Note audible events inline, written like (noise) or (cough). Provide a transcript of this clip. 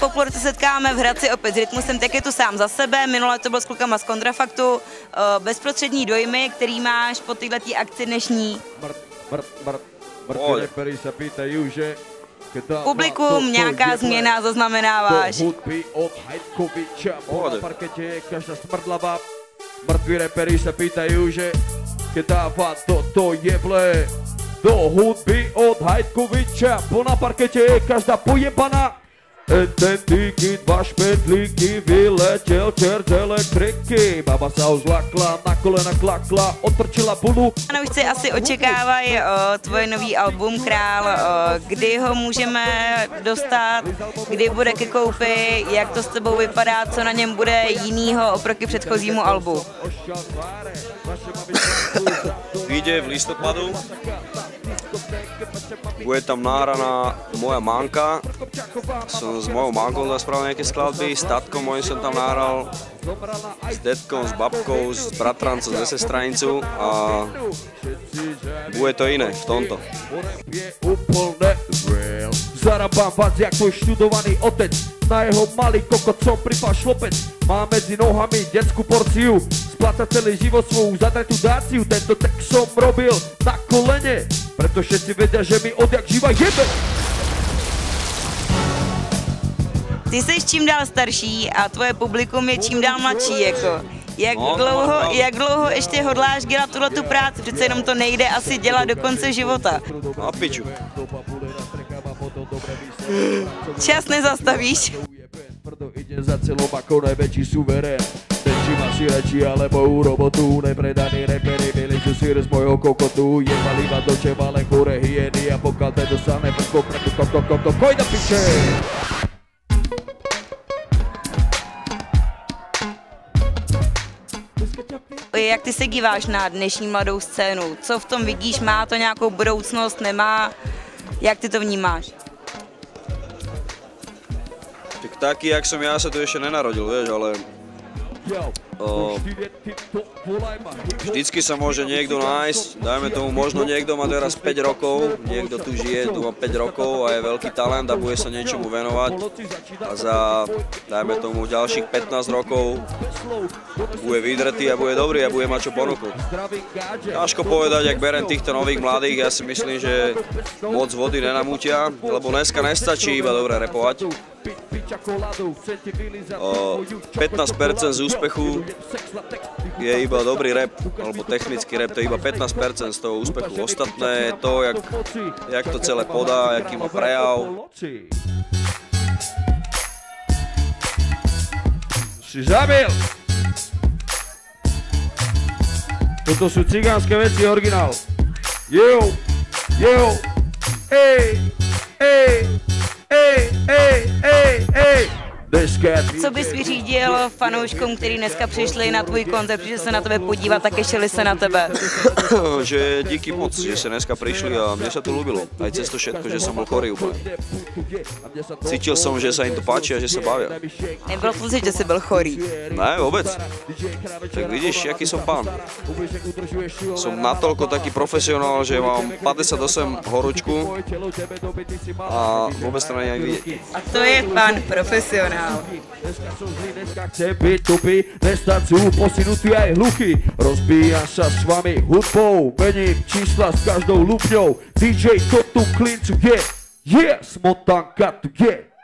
Po půl roce setkáme v Hradci opět s Rytmusem, tak je tu sám za sebe. Minule to byl s klukama z Kontrafaktu. Eh, Bezprostřední dojmy, který máš po této akci dnešní. Repery se pýtají, že Publikum, nějaká změna zaznamenáváš. To hudby od Hajtkoviča. Po Pohodě. na parketě je každá smrdlava. Mrtví repery se pýtají, že kedává toto jeble. Do hudby od Hajtkoviča. Po na parketě je každá pojebaná. Ten díky dva špedlíky vyletěl čert elektriky. Baba sa uzlakla, na kolena klakla, otrčila bunu. Fanoušci asi očekávají o, tvoje nový album Král, o, kdy ho můžeme dostat, kdy bude ke koupi, jak to s tebou vypadá, co na něm bude jinýho oproti předchozímu albu. Vyjde v listopadu. Bude tam nahraná moja manka. Som s mojou mankou zaspravil nejaké skladby, s tatkom mojim som tam nahral, s detkom, s babkou, s bratrancom, ze sestranicu a bude to iné v tomto. Zarabám vás jak tvoj študovaný otec, na jeho malý kokot som pripal šlopec. Má medzi nohami detskú porciu, spláca celý život svou zadretú dáciu. Tento text som robil na kolene, preto všetci vedia, že mi odjak živa jebe. Ty jsi čím dál starší a tvoje publikum je čím dál mladší, jako. Jak No, dlouho, no, no. jak dlouho ještě hodláš dělat tuhle tu práci? Přece jenom to nejde asi dělat do konce života. Na piču. Čas nezastavíš. Proto ide za celou ako najväčší suverén. Či má si radši robotu Nepredaný repery byli sír z mojho kokotu Je malýva do čeva len chore hyeny A koj do piče! Jak ty se díváš na dnešní mladou scénu? Co v tom vidíš? Má to nějakou budoucnost? Nemá? Jak ty to vnímáš? Tak taký, jak som ja, sa tu ešte nenarodil, vieš, ale Vždycky sa môže niekto nájsť, dajme tomu, možno niekto má teraz 5 rokov, niekto tu žije, tu má 5 rokov a je veľký talent a bude sa niečomu venovať a za, dajme tomu, ďalších 15 rokov bude vydretý a bude dobrý a bude mať čo ponúknuť. Ťažko povedať, ak berem týchto nových mladých, ja si myslím, že moc vody nenamútia, lebo dneska nestačí iba dobre repovať. O, 15% z úspechu je iba dobrý rap, alebo technický rap, to je iba 15% z toho úspechu. Ostatné je to, jak, jak to celé podá, jaký má prejav. Si zabil! Toto sú cigánske veci, originál. Jo, jo, ej, ej, ej, ej, ej, ej. Co bys vyřídil fanouškům, kteří dneska přišli na tvůj koncert, přišli se na tebe podívat a kešeli se na tebe? (laughs) že díky moc, že sa dneska prišli a mne sa to ľúbilo. Aj cez to všetko, že som bol chorý úplne. Cítil som, že sa im to páči a že sa bavia. Nebylo to že jsi byl chorý. Ne, vôbec. Tak vidíš, aký som pán. Som natoľko taký profesionál, že mám 58 horúčku a vôbec to není vidieť. A to je pan profesionál. Chce byť tupý, posunutí aj hluchy. Rozbíjam sa s vami hudbou, mením čísla s každou lupňou. DJ to tu klincu je, je, smotanka tu je.